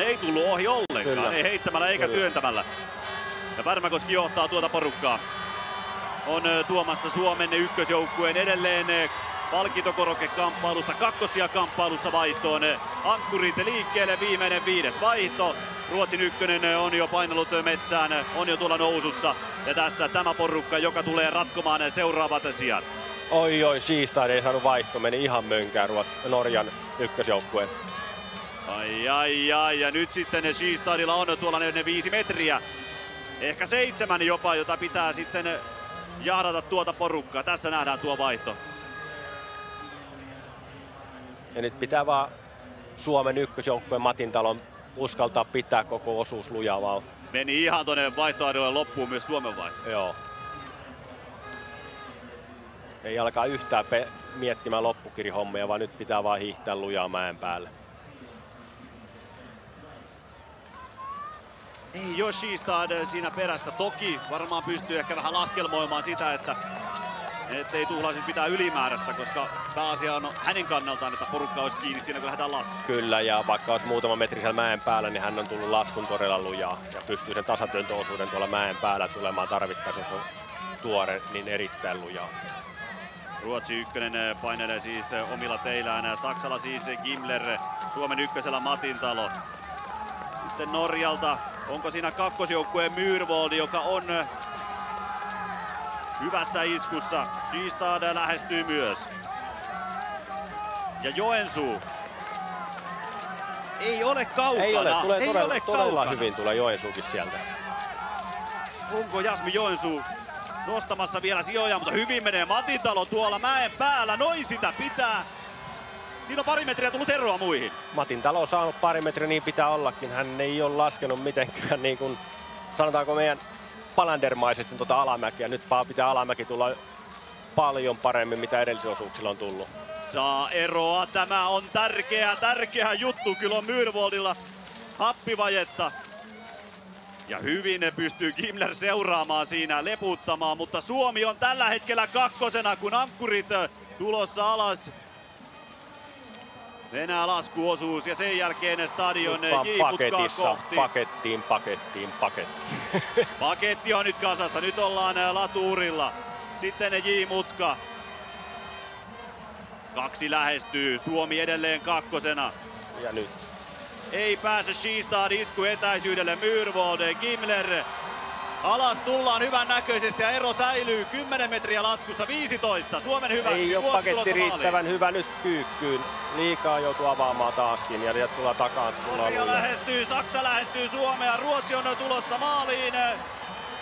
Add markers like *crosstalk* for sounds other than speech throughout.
ei tullut ohi ollenkaan, Kyllä. ei heittämällä eikä Kyllä. työntämällä. Ja Pärmäkoski johtaa tuota porukkaa. On tuomassa Suomen ykkösjoukkueen edelleen ö, palkintokorokekamppailussa, kakkosia kamppailussa vaihtoon. Ankkurit liikkeelle, viimeinen viides vaihto. Ruotsin ykkönen on jo painellut metsään, on jo tuolla nousussa. Ja tässä tämä porukka, joka tulee ratkomaan seuraavat sijat. Oi oi, Skistad ei saanut vaihto, meni ihan mönkään Ruot- Norjan ykkösjoukkueen. Ai ai ai, ja nyt sitten Skistadilla on tuolla ne, ne viisi metriä. Ehkä seitsemän jopa, jota pitää sitten jahdata tuota porukkaa. Tässä nähdään tuo vaihto. Ja nyt pitää vaan Suomen ykkösjoukkueen Matin talon uskaltaa pitää koko osuus lujaa vaan. Meni ihan tonne vaihtoehdolle loppuun myös Suomen vaihto. Joo. Ei alkaa yhtään pe- miettimään loppukirihommia, vaan nyt pitää vaan hiihtää lujaa mäen päälle. Ei jos Skistad siinä perässä. Toki varmaan pystyy ehkä vähän laskelmoimaan sitä, että ei tuhlaisi pitää ylimääräistä, koska pääasia on hänen kannaltaan, että porukka olisi kiinni siinä, kun lähdetään laskemaan. Kyllä, ja vaikka olisi muutama metri siellä mäen päällä, niin hän on tullut laskun todella lujaa. Ja pystyy sen tasatyöntöosuuden tuolla mäen päällä tulemaan tarvittaessa, jos on tuore, niin erittäin lujaa. Ruotsi ykkönen eh, painelee siis eh, omilla teillään. Saksalla siis Gimler, Suomen ykkösellä Matintalo. Sitten Norjalta, onko siinä kakkosjoukkueen Myhrvold, joka on eh, hyvässä iskussa. Skistad lähestyy myös. Ja Joensuu. Ei ole kaukana. Ei ole, tulee Ei todella, ole todella kaukana. hyvin tulee Joensuukin sieltä. Onko Jasmi Joensuu nostamassa vielä sijoja, mutta hyvin menee Matintalo tuolla mäen päällä. Noin sitä pitää. Siinä on pari metriä tullut eroa muihin. Matin talo on saanut pari metriä, niin pitää ollakin. Hän ei ole laskenut mitenkään niin kuin, sanotaanko meidän palandermaisesti tuota alamäkiä. Nyt vaan pitää alamäki tulla paljon paremmin, mitä edellisillä osuuksilla on tullut. Saa eroa. Tämä on tärkeä, tärkeä juttu. Kyllä on Myhrvoldilla happivajetta. Ja hyvin ne pystyy Gimler seuraamaan siinä, leputtamaan, mutta Suomi on tällä hetkellä kakkosena, kun ankkurit tulossa alas. Enää laskuosuus ja sen jälkeen stadion paketissa, kohti. pakettiin, pakettiin, pakettiin. *laughs* *laughs* Paketti on nyt kasassa, nyt ollaan latuurilla. Sitten J-mutka. Kaksi lähestyy, Suomi edelleen kakkosena. Ja nyt Ei pääse Skistad isku etäisyydelle Myhrvold, Gimler. Alas tullaan hyvän näköisesti ja ero säilyy 10 metriä laskussa 15. Suomen hyvä. ei ole paketti maaliin. riittävän hyvä nyt kyykkyyn. Liikaa joutuu avaamaan taaskin ja tulee takaa. Norja lähestyy, Saksa lähestyy Suomea, Ruotsi on tulossa maaliin.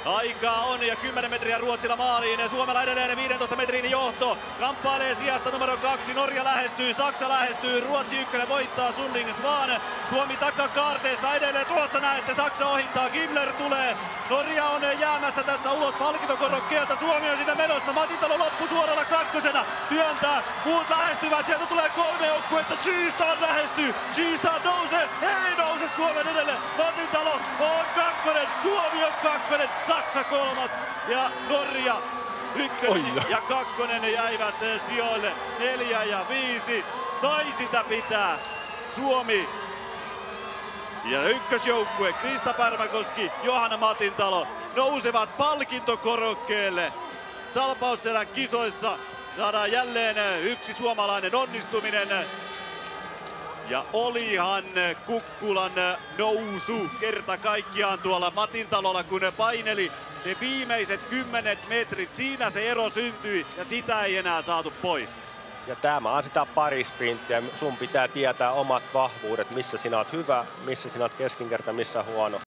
Aikaa on ja 10 metriä Ruotsilla maaliin. Suomella edelleen 15 metrin johto. Kamppailee sijasta numero kaksi. Norja lähestyy, Saksa lähestyy. Ruotsi ykkönen voittaa Sunding Svan. Suomi takakaarteessa edelleen tuossa näette. Saksa ohittaa, Gimler tulee. Norja on jäämässä tässä ulos palkintokorokkeelta. Suomi on sinne menossa. Matitalo loppu suoralla kakkosena. Työntää. Muut lähestyvät. Sieltä tulee kolme joukkuetta. Skistad lähestyy. Skistad nousee. Ei nouse Suomen edelle. Matitalo on kakkonen. Suomi on kakkonen. Saksa kolmas. Ja Norja ykkönen Oi. ja kakkonen jäivät sijoille neljä ja viisi. Tai sitä pitää Suomi ja ykkösjoukkue Krista Pärmäkoski, Johanna Matintalo nousevat palkintokorokkeelle. Salpausselän kisoissa saadaan jälleen yksi suomalainen onnistuminen. Ja olihan Kukkulan nousu kerta kaikkiaan tuolla Matintalolla, kun ne paineli ne viimeiset kymmenet metrit. Siinä se ero syntyi ja sitä ei enää saatu pois. Ja tämä on sitä parisprinttiä. Sun pitää tietää omat vahvuudet, missä sinä oot hyvä, missä sinä oot keskinkerta, missä huono.